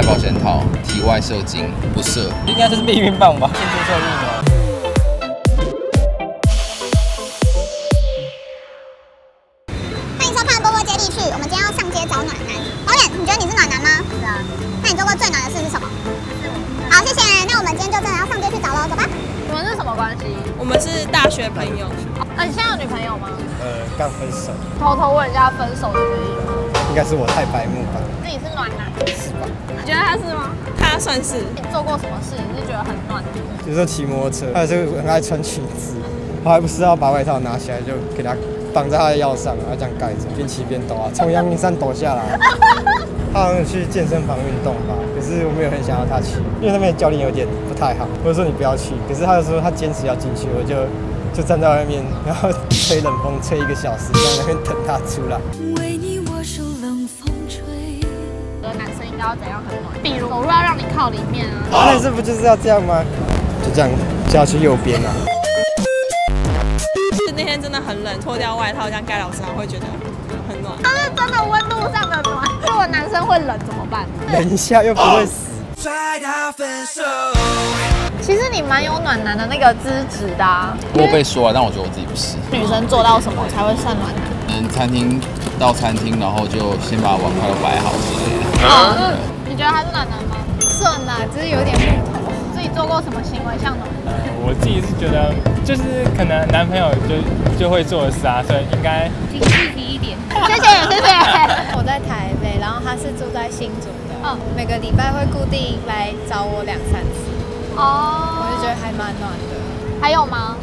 戴保险套，体外射精，不射。应该就是避孕棒吧？先出错孕了。欢迎收看《波波接地去》，我们今天要上街找暖男。导演，你觉得你是暖男吗？是啊。那你做过最暖的事是什么？好，谢谢。那我们今天就真的要上街去找喽，走吧。你们是什么关系？我们是大学朋友，啊，你现在有女朋友吗？呃，刚分手，偷偷问人家分手的原因吗？应该是我太白目吧？自己是暖男，是吧？你觉得他是吗？他算是你做过什么事你是觉得很暖的？有时候骑摩托车，他是很爱穿裙子，我还不是要把外套拿起来就给他绑在他的腰上，然后这样盖着，边骑边抖啊，从阳明山抖下来。他好像去健身房运动吧，可是我没有很想要他去，因为那边的教练有点不太好，我就说你不要去，可是他就说他坚持要进去，我就就站在外面，然后吹冷风吹一个小时，在那边等他出来。应该要怎样很暖？比如走路要让你靠里面啊。但是不就是要这样吗？就这样就要去右边啊。是那天真的很冷，脱掉外套这样盖老身上会觉得很暖。但是真的温度上的暖。如果男生会冷怎么办？冷一下又不会死。其实你蛮有暖男的那个资质的、啊。我被说了，但我觉得我自己不是。女生做到什么才会算暖男？嗯，餐厅到餐厅，然后就先把碗筷都摆好之类的。嗯，你觉得他是暖男吗？算啦，只是有点木头。自己做过什么行为像暖男？我自己是觉得，就是可能男朋友就就会做的事啊，所以应该挺具体一点。谢谢谢谢。我在台北，然后他是住在新竹的，嗯每个礼拜会固定来找我两三次，哦，我就觉得还蛮暖的。还有吗？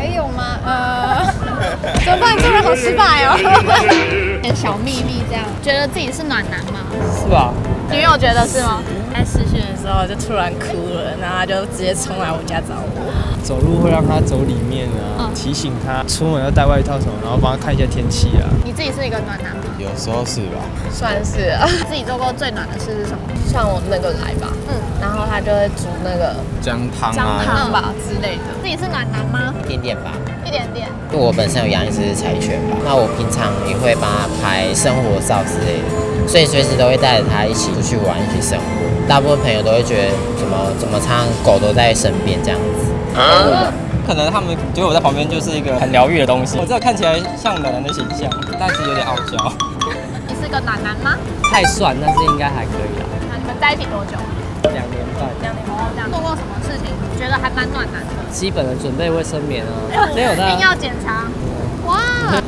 还有吗？呃，怎么办？做人好失败哦。点小秘密这样，觉得自己是暖男吗？是吧？女友觉得是吗？在试训的时候就突然哭了，然后他就直接冲来我家找我。走路会让他走里面啊，嗯提醒他出门要带外套什么，然后帮他看一下天气啊。你自己是一个暖男吗？有时候是吧？算是啊，自己做过最暖的事是什么？像我那个来吧，嗯，然后他就会煮那个姜汤姜啊，汤吧之类的。自己是暖男吗？一点点吧，一点点。因为我本身有养一只柴犬吧，那我平常也会帮他拍生活照之类的，所以随时都会带着它一起出去玩，一起生活。大部分朋友都会觉得怎么怎么常常狗都在身边这样子。可能他们觉得我在旁边就是一个很疗愈的东西。我这看起来像暖男的形象，但是有点傲娇。你是个暖男吗？太帅，但是应该还可以啦。那你们在一起多久？两年半，两年哦，这样做过什么事情觉得还蛮暖男的？基本的准备卫生棉啊，没有的一定要检查。哇，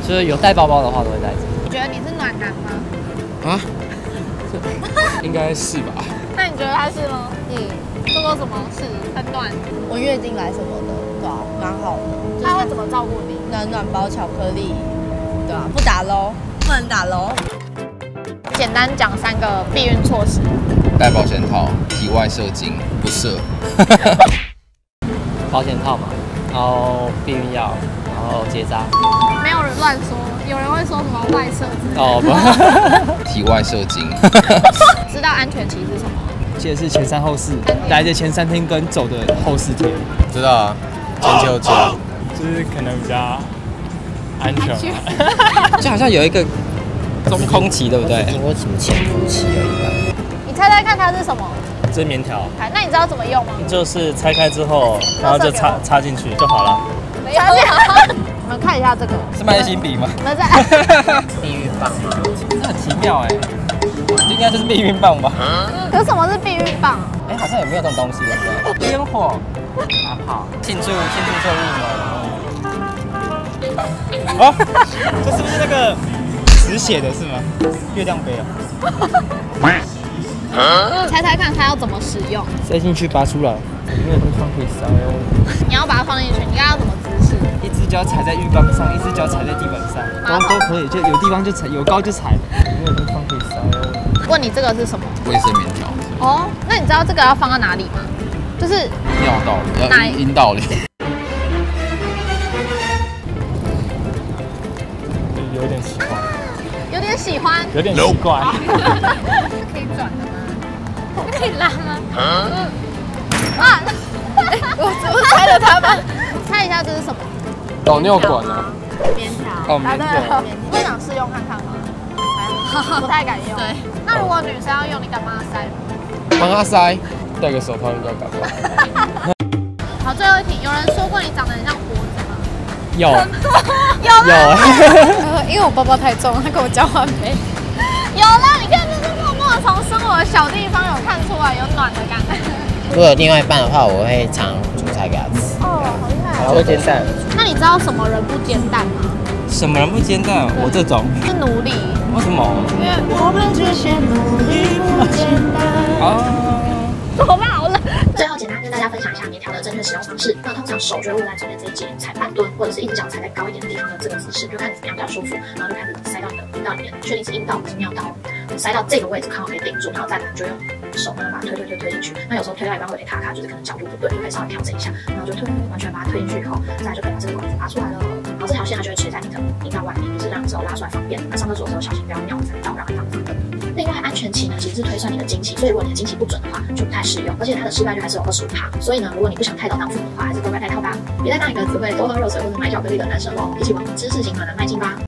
就是有带包包的话都会带着。你觉得你是暖男吗？啊，应该是吧？那你觉得他是吗？嗯，做过什么事很暖？我月经来什么的，对啊，蛮好的。他会怎么照顾你？暖暖包巧克力，对啊，不打喽，不能打喽。简单讲三个避孕措施。戴保险套，体外射精，不射。保险套嘛，然后避孕药，然后结扎。没有人乱说，有人会说什么外射之类的。哦不，体外射精，知道安全期是什么？记得是前三后四，来的前三天跟走的后四天，知道啊？前期后 就是可能比较安全嘛。就好像有一个中空期，对不对？听过什么潜伏期而已吧。你猜猜看它是什么？这是棉条，哎那你知道怎么用吗？就是拆开之后，然后就插插进去就好了。没有。我们看一下这个，是麦心笔吗？我们在地狱棒吗？这很奇妙哎，应该就是避孕棒吧？有什么是避孕棒？哎，好像也没有这种东西，对不对？烟火，啊好，庆祝庆祝受孕了。哦，这是不是那个止血的是吗？月亮杯啊？猜猜看它要怎么使用？塞进去拔出来，没有地方可以塞哦。你要把它放进去，你刚刚要怎么姿势？一只脚踩在浴缸上，一只脚踩在地板上，都都可以，就有地方就踩，有高就踩，没有地方可以。问你这个是什么？卫生棉条，哦，那你知道这个要放到哪里吗？就是尿道要哪阴阴道里。有点奇怪，有点喜欢，有点奇怪。可以转的吗？可以拉吗？啊！我我猜了他们，猜一下这是什么？导尿管啊，棉条。哦棉条不想试用看看吗？不太敢用。对。那如果女生要用，你敢帮她塞吗？帮她塞，戴个手套应该感冒。好，最后一题，有人说过你长得很像脖子吗？有有有，呃，因为我包包太重，他跟我交换杯。有啦，你看，就是默默地从生活的小地方有看出来有暖的感觉。如果有另外一半的话，我会常煮菜给他吃。哦，好厉害还会煎蛋。那你知道什么人不煎蛋吗？什么人不煎蛋？我这种。是奴隶。为什么？因为我们这些奴隶不简单。啊。我老了。最后简单跟大家分享一下棉条的正确使用方式。那通常手就会握在左边这一节，踩半蹲，或者是一只脚踩在高一点的地方的这个姿势，就看你怎么样比较舒服，然后就开始塞到你的阴道里面，确定是阴道不是尿道，塞到这个位置刚好可以顶住，然后再来就用手呢把它推推推推进去。那有时候推到一半会有点卡卡，就是可能角度不对，就可以稍微调整一下，然后就推完全把它推进去以后，再来就可以把这个管子拔出来了。然后这条线它就会垂在你的阴道外面，就是让之后拉出来方便。那上厕所的时候小心不要尿沾到，让它脏脏的。另外，安全期呢其实是推算你的经期，所以如果你的经期不准的话，就不太适用，而且它的失败率还是有二十五趴。所以呢，如果你不想太早当父母的话，还是乖乖戴套吧，别再当一个只会多喝热水或者买巧克力的男生喽，一起往知识型暖男迈进吧。